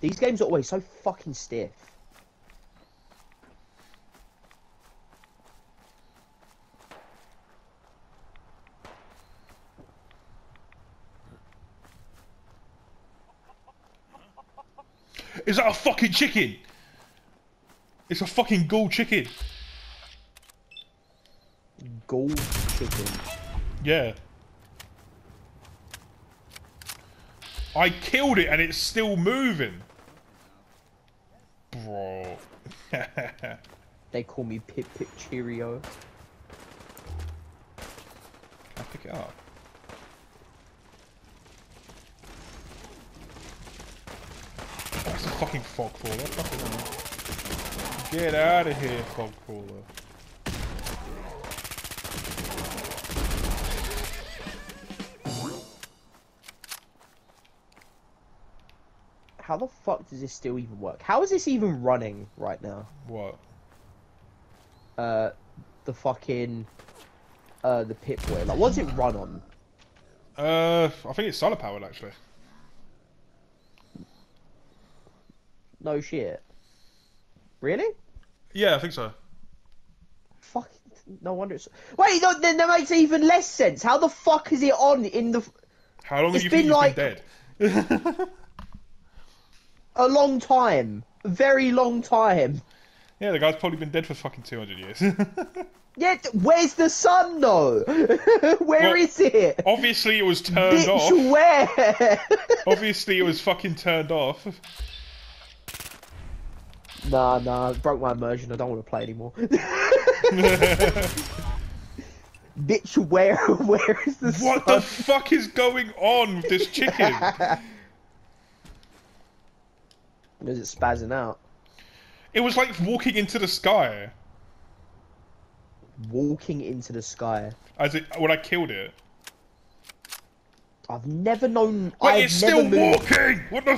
These games are always so fucking stiff. Is that a fucking chicken? It's a fucking ghoul chicken. Gold chicken. Yeah. I killed it and it's still moving. Bro. They call me Pip Pip Cheerio. Can I pick it up? That's a fucking fog crawler. Get out of here, fog crawler. How the fuck does this still even work? How is this even running right now? What? Uh, the fucking, uh, the Pip-Boy. Like, what does it run on? Uh, I think it's solar powered actually. No shit. Really? Yeah, I think so. Fuck. No wonder it's. Wait, no, then that makes even less sense. How the fuck is it on in the How long It's have you been think like- been dead? a long time, a very long time? yeah, the guy's probably been dead for fucking 200 years. Yeah, th- where's the sun though? Where Well, is it? Obviously it was turned off. Bitch, off. where? Obviously it was fucking turned off. nah, nah, broke my immersion. I don't want to play anymore. Bitch, where? Where is the What sun? the fuck is going on with this chicken? Is it spazzing out? It was like walking into the sky Walking into the sky. as it when I killed it. I've never known. Wait, I've it's still moved. walking. What the?